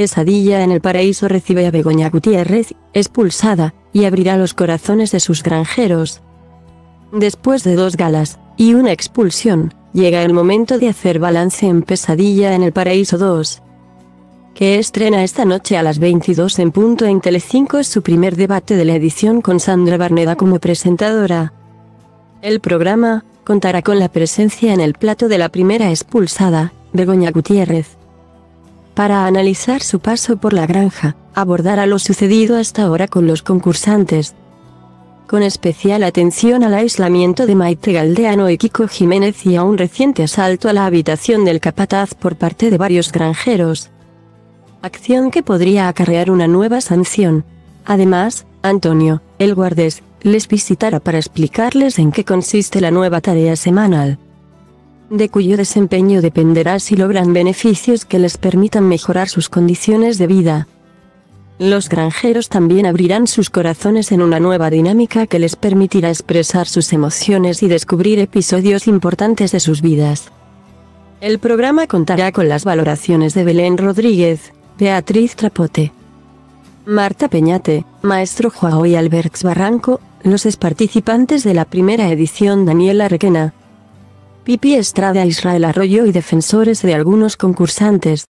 Pesadilla en el Paraíso recibe a Begoña Gutiérrez, expulsada, y abrirá los corazones de sus granjeros. Después de dos galas, y una expulsión, llega el momento de hacer balance en Pesadilla en el Paraíso 2 que estrena esta noche a las 22 en punto en Telecinco es su primer debate de la edición con Sandra Barneda como presentadora. El programa contará con la presencia en el plato de la primera expulsada, Begoña Gutiérrez. Para analizar su paso por la granja, abordará lo sucedido hasta ahora con los concursantes. Con especial atención al aislamiento de Maite Galdeano y Kiko Jiménez y a un reciente asalto a la habitación del capataz por parte de varios granjeros acción que podría acarrear una nueva sanción. Además, Antonio, el guardés, les visitará para explicarles en qué consiste la nueva tarea semanal, de cuyo desempeño dependerá si logran beneficios que les permitan mejorar sus condiciones de vida. Los granjeros también abrirán sus corazones en una nueva dinámica que les permitirá expresar sus emociones y descubrir episodios importantes de sus vidas. El programa contará con las valoraciones de Belén Rodríguez, Beatriz Trapote, Marta Peñate, Maestro Joao y Alberts Barranco, los participantes de la primera edición Daniela Requena, Pipi Estrada Israel Arroyo y defensores de algunos concursantes.